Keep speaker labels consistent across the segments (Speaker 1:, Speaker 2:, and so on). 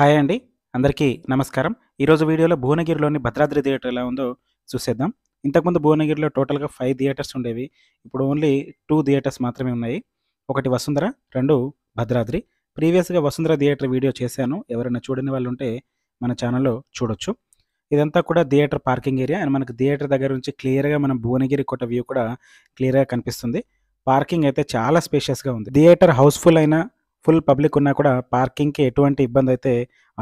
Speaker 1: Hi అండి అందరికీ నమస్కారం. ఈరోజు వీడియోలో భువనగిరిలోని భద్రాద్రి థియేటర్ ఎలా ఉందో చూసేద్దాం. ఇంతకుముందు భువనగిరిలో టోటల్గా ఫైవ్ థియేటర్స్ ఉండేవి. ఇప్పుడు ఓన్లీ టూ థియేటర్స్ మాత్రమే ఉన్నాయి. ఒకటి వసుంధర రెండు భద్రాద్రి. ప్రీవియస్గా వసుంధర థియేటర్ వీడియో చేశాను. ఎవరైనా చూడని వాళ్ళు ఉంటే మన ఛానల్లో చూడొచ్చు. ఇదంతా కూడా థియేటర్ పార్కింగ్ ఏరియా. అండ్ మనకు థియేటర్ దగ్గర నుంచి క్లియర్గా మనం భువనగిరి కోట వ్యూ కూడా క్లియర్గా కనిపిస్తుంది. పార్కింగ్ అయితే చాలా స్పేషియస్గా ఉంది. థియేటర్ హౌస్ఫుల్ అయినా ఫుల్ పబ్లిక్ ఉన్నా కూడా పార్కింగ్కి ఎటువంటి ఇబ్బంది అయితే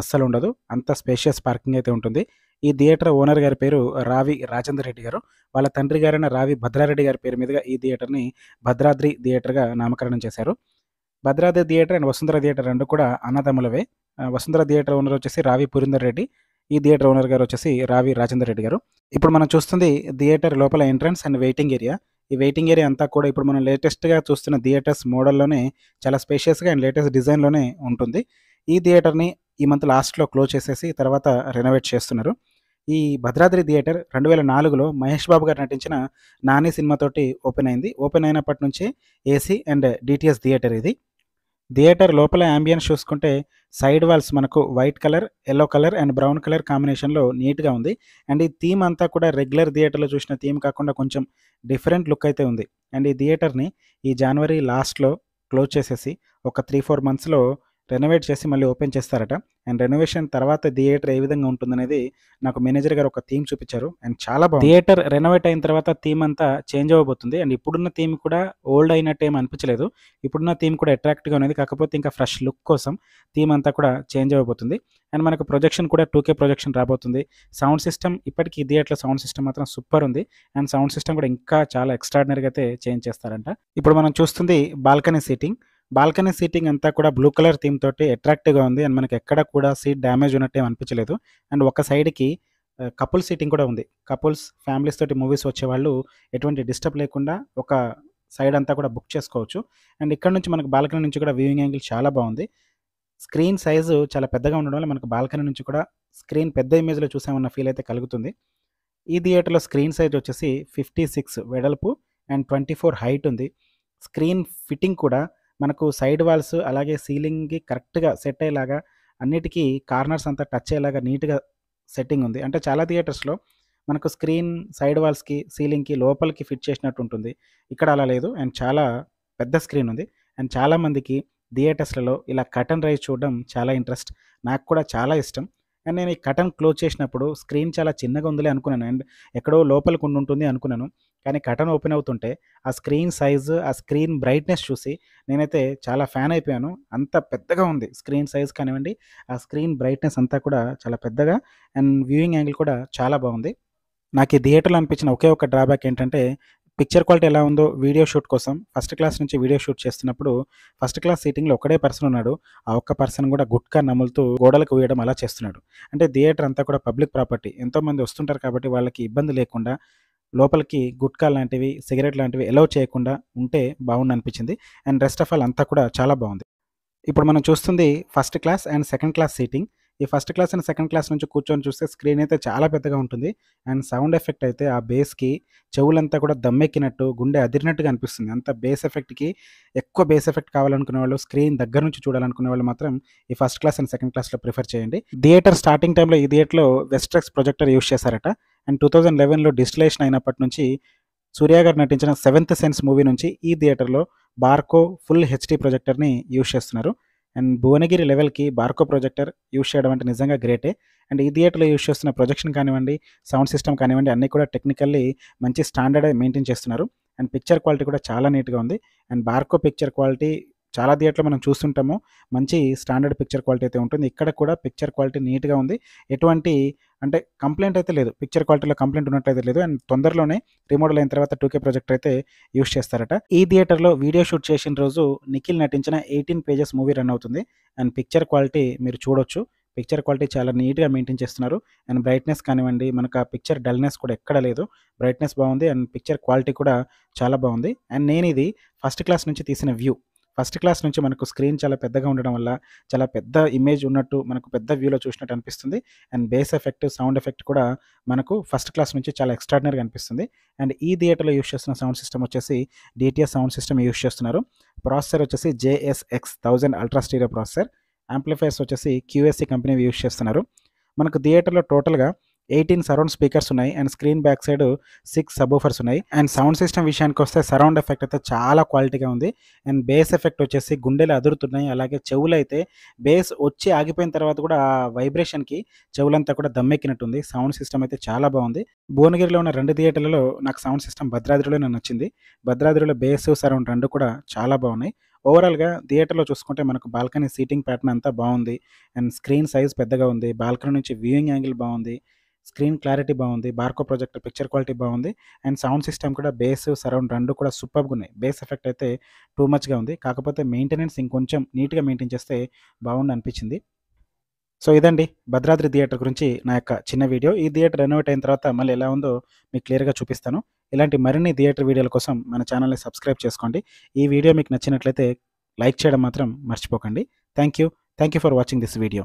Speaker 1: అస్సలు ఉండదు. అంత స్పేషియస్ పార్కింగ్ అయితే ఉంటుంది. ఈ థియేటర్ ఓనర్ గారి పేరు రావి రాజేందర్ రెడ్డి గారు. వాళ్ళ తండ్రి గారైన రావి భద్రారెడ్డి గారి పేరు మీదుగా ఈ థియేటర్ని భద్రాద్రి థియేటర్గా నామకరణం చేశారు. Bhadradri theatre and Vasundhara theatre రెండు కూడా అన్నదమ్ములవే. వసుంధర థియేటర్ ఓనర్ వచ్చేసి రావి పురీందర్ రెడ్డి. ఈ థియేటర్ ఓనర్ గారు వచ్చేసి రావి రాజేందర్ రెడ్డి గారు. ఇప్పుడు మనం చూస్తుంది థియేటర్ లోపల ఎంట్రన్స్ అండ్ వెయిటింగ్ ఏరియా. ఈ వెయిటింగ్ ఏరియా అంతా కూడా ఇప్పుడు మనం లేటెస్ట్గా చూస్తున్న థియేటర్స్ మోడల్లోనే చాలా స్పేషియస్గా అండ్ లేటెస్ట్ డిజైన్లోనే ఉంటుంది. ఈ థియేటర్ని ఈ మంత్ లాస్ట్లో క్లోజ్ చేసేసి తర్వాత రెనోవేట్ చేస్తున్నారు. ఈ భద్రాద్రి థియేటర్ రెండు వేల నాలుగులో మహేష్ బాబు గారు నటించిన నాని సినిమాతోటి ఓపెన్ అయింది. ఓపెన్ అయినప్పటి నుంచి ఏసీ అండ్ డిటిఎస్ థియేటర్ ఇది. థియేటర్ లోపల యాంబియన్స్ చూసుకుంటే సైడ్ వాల్స్ మనకు white colour yellow colour and brown colour కాంబినేషన్లో నీట్గా ఉంది. అండ్ ఈ థీమ్ అంతా కూడా రెగ్యులర్ థియేటర్లో చూసిన థీమ్ కాకుండా కొంచెం డిఫరెంట్ లుక్ అయితే ఉంది. అండ్ ఈ థియేటర్ని ఈ జనవరి లాస్ట్లో క్లోజ్ చేసేసి ఒక త్రీ ఫోర్ మంత్స్లో రెనోవేట్ చేసి మళ్ళీ ఓపెన్ చేస్తారట. అండ్ రెనోవేషన్ తర్వాత థియేటర్ ఏ విధంగా ఉంటుందనేది నాకు మేనేజర్ గారు ఒక థీమ్ చూపించారు. అండ్ చాలా బాగుంది. థియేటర్ రెనోవేట్ అయిన తర్వాత థీమ్ అంతా చేంజ్ అవ్వబోతుంది. అండ్ ఇప్పుడున్న థీమ్ కూడా ఓల్డ్ అయినట్టు ఏం అనిపించలేదు. ఇప్పుడున్న థీమ్ కూడా అట్రాక్ట్గా ఉన్నది. కాకపోతే ఇంకా ఫ్రెష్ లుక్ కోసం థీమ్ అంతా కూడా చేంజ్ అవ్వబోతుంది. అండ్ మనకు ప్రొజెక్షన్ కూడా టూ కే ప్రొజెక్షన్ రాబోతుంది. సౌండ్ సిస్టమ్ ఇప్పటికీ థియేటర్ థియేటర్లో సౌండ్ సిస్టమ్ మాత్రం సూపర్ ఉంది. అండ్ సౌండ్ సిస్టమ్ కూడా ఇంకా చాలా ఎక్స్ట్రాడినరీగా అయితే చేంజ్ చేస్తారంట. ఇప్పుడు మనం చూస్తుంది బాల్కనీ సీటింగ్ బాల్కనీ సీటింగ్ అంతా కూడా బ్లూ కలర్ థీమ్ తోటి అట్రాక్టివ్గా ఉంది. అండ్ మనకి ఎక్కడ కూడా సీట్ డ్యామేజ్ ఉన్నట్టు అనిపించలేదు. అండ్ ఒక సైడ్కి కపుల్ సీటింగ్ కూడా ఉంది. కపుల్స్ ఫ్యామిలీస్ తోటి మూవీస్ వచ్చేవాళ్ళు ఎటువంటి డిస్టర్బ్ లేకుండా ఒక సైడ్ అంతా కూడా బుక్ చేసుకోవచ్చు. అండ్ ఇక్కడ నుంచి మనకు బాల్కనీ నుంచి కూడా వ్యూయింగ్ యాంగిల్ చాలా బాగుంది. స్క్రీన్ సైజు చాలా పెద్దగా ఉండడం వల్ల మనకు బాల్కనీ నుంచి కూడా స్క్రీన్ పెద్ద ఇమేజ్లో చూసామన్న ఫీల్ అయితే కలుగుతుంది. ఈ థియేటర్లో స్క్రీన్ సైజ్ వచ్చేసి ఫిఫ్టీ సిక్స్ వెడల్పు అండ్ ట్వంటీ ఫోర్ హైట్ ఉంది. స్క్రీన్ ఫిట్టింగ్ కూడా మనకు సైడ్ వాల్స్ అలాగే సీలింగ్కి కరెక్ట్గా సెట్ అయ్యేలాగా అన్నిటికీ కార్నర్స్ అంతా టచ్ అయ్యేలాగా నీట్గా సెట్టింగ్ ఉంది. అంటే చాలా థియేటర్స్లో మనకు స్క్రీన్ సైడ్ వాల్స్కి సీలింగ్కి లోపలికి ఫిట్ చేసినట్టు ఉంటుంది. ఇక్కడ అలా లేదు. అండ్ చాలా పెద్ద స్క్రీన్ ఉంది. అండ్ చాలామందికి థియేటర్స్లలో ఇలా కటన్ రైజ్ చూడడం చాలా ఇంట్రెస్ట్. నాకు కూడా చాలా ఇష్టం. అండ్ నేను ఈ కటన్ క్లోజ్ చేసినప్పుడు స్క్రీన్ చాలా చిన్నగా ఉందిలే అనుకున్నాను. అండ్ ఎక్కడో లోపలికి ఉండి ఉంటుంది అనుకున్నాను. కానీ కటన్ ఓపెన్ అవుతుంటే ఆ స్క్రీన్ సైజు ఆ స్క్రీన్ బ్రైట్నెస్ చూసి నేనైతే చాలా ఫ్యాన్ అయిపోయాను. అంత పెద్దగా ఉంది స్క్రీన్ సైజ్ కానివ్వండి ఆ స్క్రీన్ బ్రైట్నెస్ అంతా కూడా చాలా పెద్దగా అండ్ వ్యూయింగ్ యాంగిల్ కూడా చాలా బాగుంది. నాకు ఈ థియేటర్లో అనిపించిన ఒకే ఒక డ్రాబ్యాక్ ఏంటంటే పిక్చర్ క్వాలిటీ ఎలా ఉందో వీడియో షూట్ కోసం ఫస్ట్ క్లాస్ నుంచి వీడియో షూట్ చేస్తున్నప్పుడు ఫస్ట్ క్లాస్ సీటింగ్లో ఒకడే పర్సన్ ఉన్నాడు. ఆ ఒక్క పర్సన్ కూడా గుట్కా నములుతూ గోడలకు వేయడం అలా చేస్తున్నాడు. అంటే థియేటర్ అంతా కూడా పబ్లిక్ ప్రాపర్టీ. ఎంతోమంది వస్తుంటారు కాబట్టి వాళ్ళకి ఇబ్బంది లేకుండా లోపలికి గుట్కా లాంటివి సిగరెట్ లాంటివి ఎలౌ చేయకుండా ఉంటే బాగుంది అనిపించింది అండ్ రెస్ట్ ఆఫ్ ఆల్ అంతా కూడా చాలా బాగుంది. ఇప్పుడు మనం చూస్తుంది first class and second class seating ఈ first class and second class నుంచి కూర్చొని చూస్తే స్క్రీన్ అయితే చాలా పెద్దగా ఉంటుంది. అండ్ సౌండ్ ఎఫెక్ట్ అయితే ఆ బేస్కి చెవులంతా కూడా దమ్మెక్కినట్టు గుండె అదిరినట్టుగా అనిపిస్తుంది. అంత బేస్ ఎఫెక్ట్కి ఎక్కువ బేస్ ఎఫెక్ట్ కావాలనుకునే వాళ్ళు స్క్రీన్ దగ్గర నుంచి చూడాలనుకునే వాళ్ళు మాత్రం ఈ ఫస్ట్ క్లాస్ అండ్ సెకండ్ క్లాస్లో ప్రిఫర్ చేయండి. థియేటర్ స్టార్టింగ్ టైంలో ఈ థియేటర్లో వెస్ట్రెక్స్ ప్రొజెక్టర్ యూస్ చేశారట. అండ్ టూ థౌజండ్ లెవెన్లో డిస్టిలేషన్ అయినప్పటి నుంచి సూర్య గారు నటించిన సెవెంత్ సెన్స్ మూవీ నుంచి ఈ థియేటర్లో బార్కో ఫుల్ హెచ్డి ప్రొజెక్టర్ని యూస్ చేస్తున్నారు. అండ్ భువనగిరి లెవెల్కి బార్కో ప్రొజెక్టర్ యూస్ చేయడం అంటే నిజంగా గ్రేటే. అండ్ ఈ థియేటర్లో యూస్ చేస్తున్న ప్రొజెక్షన్ కానివ్వండి సౌండ్ సిస్టమ్ కానివ్వండి అన్నీ కూడా టెక్నికల్లీ మంచి స్టాండర్డ్ మెయింటైన్ చేస్తున్నారు. అండ్ పిక్చర్ క్వాలిటీ కూడా చాలా నీట్గా ఉంది. అండ్ బార్కో పిక్చర్ క్వాలిటీ చాలా థియేటర్లో మనం చూస్తుంటాము. మంచి స్టాండర్డ్ పిక్చర్ క్వాలిటీ అయితే ఉంటుంది. ఇక్కడ కూడా పిక్చర్ క్వాలిటీ నీట్గా ఉంది. ఎటువంటి అంటే కంప్లైంట్ అయితే లేదు. పిక్చర్ క్వాలిటీలో కంప్లైంట్ ఉన్నట్లయితే లేదు. అండ్ తొందరలోనే రిమోడల్ అయిన తర్వాత టూకే ప్రాజెక్ట్ అయితే యూస్ చేస్తారట. ఈ థియేటర్లో వీడియో షూట్ చేసిన రోజు నిఖిల్ నటించిన ఎయిటీన్ పేజెస్ మూవీ రన్ అవుతుంది. అండ్ పిక్చర్ క్వాలిటీ మీరు చూడొచ్చు. పిక్చర్ క్వాలిటీ చాలా నీట్గా మెయింటైన్ చేస్తున్నారు. అండ్ బ్రైట్నెస్ కానివ్వండి మనకు ఆ పిక్చర్ డల్నెస్ కూడా ఎక్కడ లేదు. బ్రైట్నెస్ బాగుంది. అండ్ పిక్చర్ క్వాలిటీ కూడా చాలా బాగుంది. అండ్ నేను ఇది ఫస్ట్ క్లాస్ నుంచి తీసిన వ్యూ. ఫస్ట్ క్లాస్ నుంచి మనకు స్క్రీన్ చాలా పెద్దగా ఉండడం వల్ల చాలా పెద్ద ఇమేజ్ ఉన్నట్టు మనకు పెద్ద వ్యూలో చూసినట్టు అనిపిస్తుంది. And bass effect sound effect కూడా మనకు ఫస్ట్ క్లాస్ నుంచి చాలా ఎక్స్ట్రాడినరీగా అనిపిస్తుంది. అండ్ ఈ థియేటర్లో యూస్ చేస్తున్న సౌండ్ సిస్టమ్ వచ్చేసి డిటిఎస్ సౌండ్ సిస్టమ్ యూస్ చేస్తున్నారు. ప్రాసెసర్ వచ్చేసి JSX thousand ultra stereo processor amplifiers వచ్చేసి క్యూఎస్సీ కంపెనీ యూస్ చేస్తున్నారు. మనకు థియేటర్లో టోటల్గా ఎయిటీన్ సరౌండ్ స్పీకర్స్ ఉన్నాయి and screen back side six subwoofers ఉన్నాయి. అండ్ సౌండ్ సిస్టమ్ విషయానికి వస్తే సరౌండ్ ఎఫెక్ట్ అయితే చాలా క్వాలిటీగా ఉంది. అండ్ బేస్ ఎఫెక్ట్ వచ్చేసి గుండెలు అదురుతున్నాయి. అలాగే చెవులు అయితే బేస్ వచ్చి ఆగిపోయిన తర్వాత కూడా ఆ వైబ్రేషన్కి చెవులంతా కూడా దమ్మెక్కినట్టుంది. సౌండ్ సిస్టమ్ అయితే చాలా బాగుంది. భువనగిరిలో ఉన్న రెండు థియేటర్లలో నాకు సౌండ్ సిస్టమ్ భద్రాద్రిలో నేను నచ్చింది. భద్రాద్రిలో బేస్ సరౌండ్ రెండు కూడా చాలా బాగున్నాయి. ఓవరాల్గా థియేటర్లో చూసుకుంటే మనకు బాల్కనీ సీటింగ్ ప్యాటర్న్ అంతా బాగుంది. అండ్ స్క్రీన్ సైజ్ పెద్దగా ఉంది. బాల్కనీ నుంచి వ్యూయింగ్ యాంగిల్ బాగుంది. స్క్రీన్ క్లారిటీ బాగుంది బార్కో ప్రొజెక్టర్ పిక్చర్ క్వాలిటీ బాగుంది అండ్ సౌండ్ సిస్టమ్ కూడా బేస్ సరౌండ్ రెండు కూడా సూపర్గా ఉన్నాయి. బేస్ ఎఫెక్ట్ అయితే టూ మచ్గా ఉంది. కాకపోతే మెయింటెనెన్స్ ఇంకొంచెం నీట్గా మెయింటైన్ చేస్తే బాగుండి అనిపించింది. సో ఇదండి భద్రాద్రి థియేటర్ గురించి నా యొక్క చిన్న వీడియో. ఈ థియేటర్ రెనోవేట్ అయిన తర్వాత మళ్ళీ ఎలా ఉందో మీకు క్లియర్గా చూపిస్తాను. ఇలాంటి మరిన్ని థియేటర్ వీడియోల కోసం మన ఛానల్ని సబ్స్క్రైబ్ చేసుకోండి. ఈ వీడియో మీకు నచ్చినట్లయితే లైక్ చేయడం మాత్రం మర్చిపోకండి. Thank you thank you for watching this video.